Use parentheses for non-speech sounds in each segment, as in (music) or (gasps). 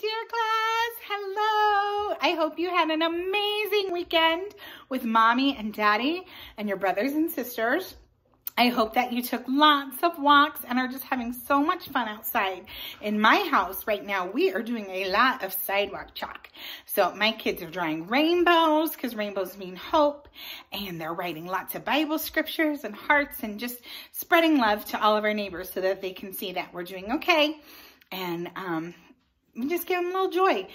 dear class. Hello. I hope you had an amazing weekend with mommy and daddy and your brothers and sisters. I hope that you took lots of walks and are just having so much fun outside. In my house right now, we are doing a lot of sidewalk chalk. So my kids are drawing rainbows because rainbows mean hope. And they're writing lots of Bible scriptures and hearts and just spreading love to all of our neighbors so that they can see that we're doing okay. And um, just give them a little joy.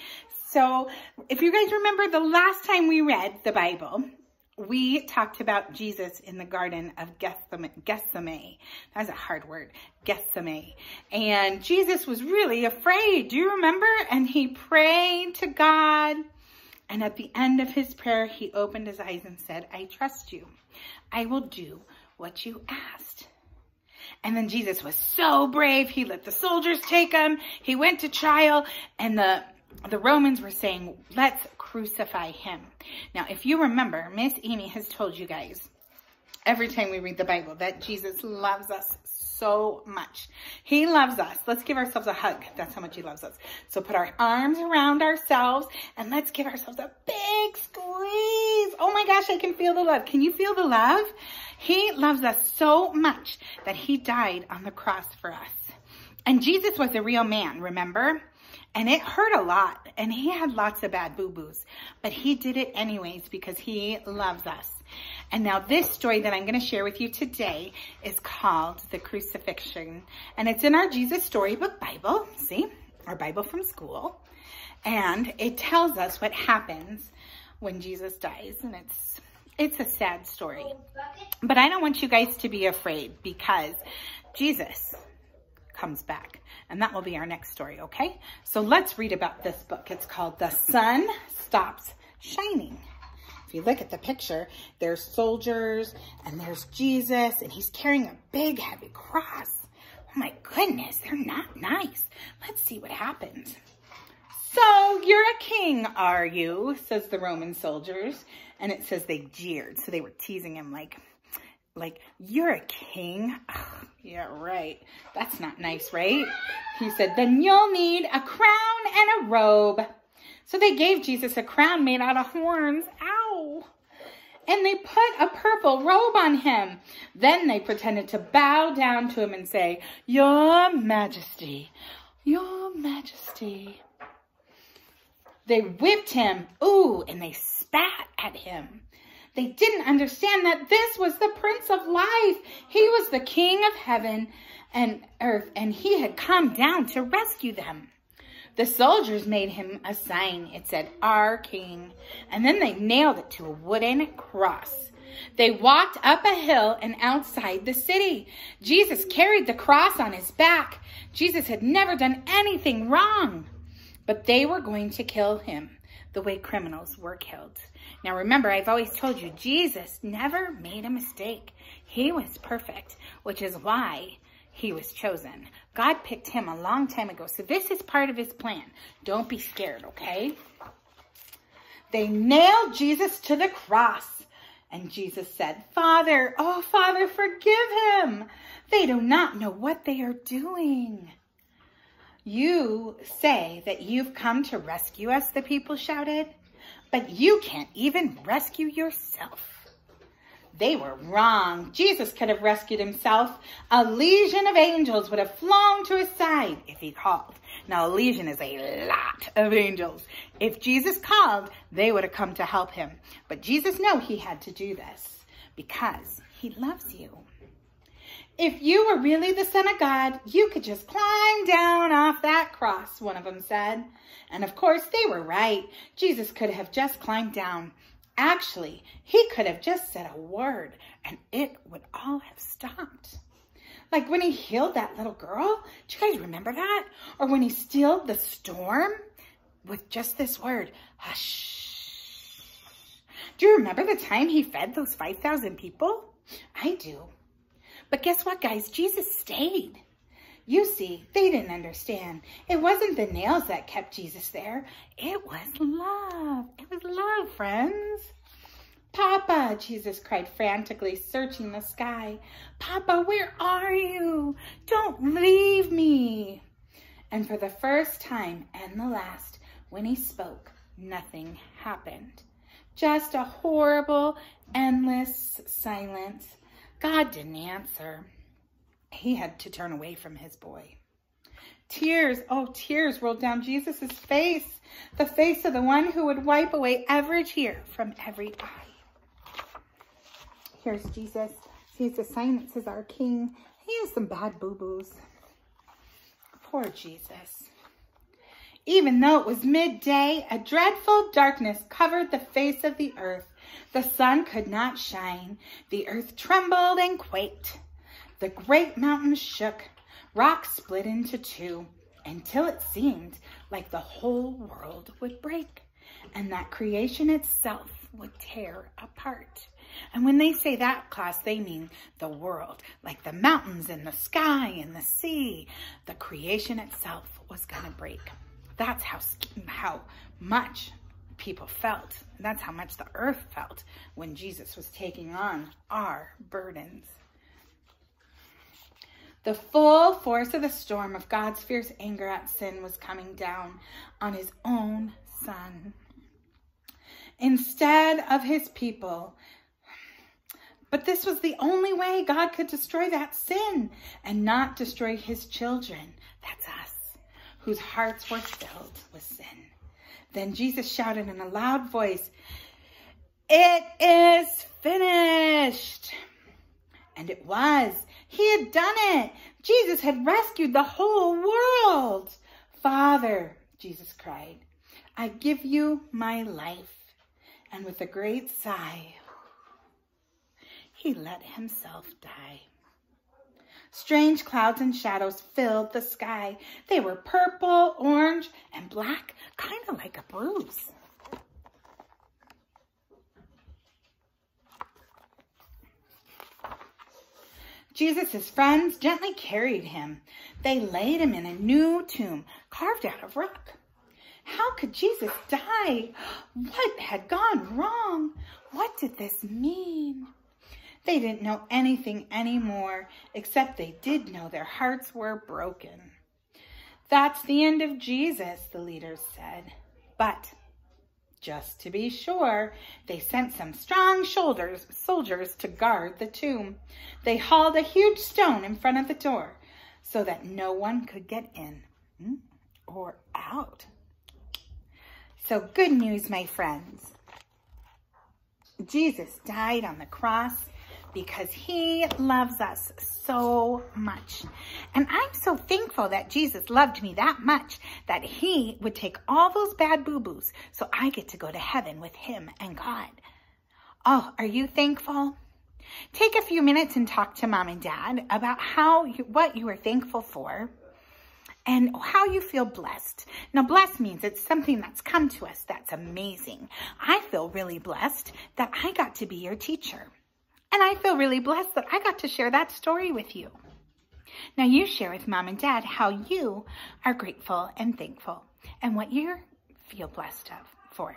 So if you guys remember the last time we read the Bible, we talked about Jesus in the Garden of Gethsemane. That's a hard word, Gethsemane. And Jesus was really afraid. Do you remember? And he prayed to God. And at the end of his prayer, he opened his eyes and said, I trust you. I will do what you asked. And then Jesus was so brave. He let the soldiers take him. He went to trial and the the Romans were saying, let's crucify him. Now, if you remember, Miss Amy has told you guys every time we read the Bible that Jesus loves us so much. He loves us. Let's give ourselves a hug. That's how much he loves us. So put our arms around ourselves and let's give ourselves a big squeeze. Oh my gosh, I can feel the love. Can you feel the love? He loves us so much that he died on the cross for us. And Jesus was a real man, remember? And it hurt a lot. And he had lots of bad boo-boos. But he did it anyways because he loves us. And now this story that I'm going to share with you today is called The Crucifixion. And it's in our Jesus Storybook Bible. See? Our Bible from school. And it tells us what happens when Jesus dies. And it's it's a sad story. But I don't want you guys to be afraid because Jesus comes back. And that will be our next story, okay? So let's read about this book. It's called The Sun Stops Shining. If you look at the picture, there's soldiers and there's Jesus and he's carrying a big heavy cross. Oh my goodness, they're not nice. Let's see what happens. So you're a king, are you? Says the Roman soldiers. And it says they jeered. So they were teasing him like, like, you're a king? Ugh, yeah, right. That's not nice, right? He said, then you'll need a crown and a robe. So they gave Jesus a crown made out of horns. Ow! And they put a purple robe on him. Then they pretended to bow down to him and say, Your Majesty, Your Majesty. They whipped him. Ooh, and they spat at him. They didn't understand that this was the Prince of Life. He was the King of heaven and earth, and he had come down to rescue them. The soldiers made him a sign. It said, Our King. And then they nailed it to a wooden cross. They walked up a hill and outside the city. Jesus carried the cross on his back. Jesus had never done anything wrong. But they were going to kill him the way criminals were killed. Now remember, I've always told you, Jesus never made a mistake. He was perfect, which is why he was chosen. God picked him a long time ago. So this is part of his plan. Don't be scared, okay? They nailed Jesus to the cross. And Jesus said, Father, oh, Father, forgive him. They do not know what they are doing. You say that you've come to rescue us, the people shouted, but you can't even rescue yourself. They were wrong. Jesus could have rescued himself. A legion of angels would have flown to his side if he called. Now, a legion is a lot of angels. If Jesus called, they would have come to help him. But Jesus knew he had to do this because he loves you. If you were really the son of God, you could just climb down off that cross, one of them said. And of course, they were right. Jesus could have just climbed down. Actually, he could have just said a word and it would all have stopped. Like when he healed that little girl. Do you guys remember that? Or when he stilled the storm with just this word, hush. Do you remember the time he fed those 5,000 people? I do. But guess what, guys? Jesus stayed. You see, they didn't understand. It wasn't the nails that kept Jesus there. It was love. It was love, friends. Papa, Jesus cried frantically, searching the sky. Papa, where are you? Don't leave me. And for the first time and the last, when he spoke, nothing happened. Just a horrible, endless silence. God didn't answer. He had to turn away from his boy. Tears, oh, tears rolled down Jesus' face, the face of the one who would wipe away every tear from every eye. Here's Jesus. He's the silence is our king. He has some bad boo-boos. Poor Jesus. Even though it was midday, a dreadful darkness covered the face of the earth. The sun could not shine. The earth trembled and quaked. The great mountains shook. Rocks split into two until it seemed like the whole world would break and that creation itself would tear apart. And when they say that, class, they mean the world, like the mountains and the sky and the sea. The creation itself was going to break. That's how, how much people felt. That's how much the earth felt when Jesus was taking on our burdens. The full force of the storm of God's fierce anger at sin was coming down on his own son. Instead of his people, but this was the only way God could destroy that sin and not destroy his children. That's us, whose hearts were filled with sin. Then Jesus shouted in a loud voice, It is finished. And it was. He had done it. Jesus had rescued the whole world. Father, Jesus cried, I give you my life. And with a great sigh, he let himself die. Strange clouds and shadows filled the sky. They were purple, orange, and black, kind of like a bruise. Jesus' friends gently carried him. They laid him in a new tomb carved out of rock. How could Jesus die? (gasps) What had gone wrong? What did this mean? They didn't know anything anymore, except they did know their hearts were broken. That's the end of Jesus, the leaders said. But just to be sure, they sent some strong shoulders, soldiers to guard the tomb. They hauled a huge stone in front of the door so that no one could get in hmm, or out. So good news, my friends. Jesus died on the cross because he loves us so much. And I'm so thankful that Jesus loved me that much that he would take all those bad boo-boos so I get to go to heaven with him and God. Oh, are you thankful? Take a few minutes and talk to mom and dad about how you, what you are thankful for and how you feel blessed. Now, blessed means it's something that's come to us that's amazing. I feel really blessed that I got to be your teacher. And I feel really blessed that I got to share that story with you. Now you share with mom and dad how you are grateful and thankful and what you feel blessed of for.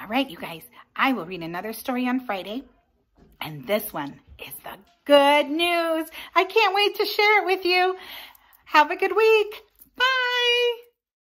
All right, you guys, I will read another story on Friday. And this one is the good news. I can't wait to share it with you. Have a good week.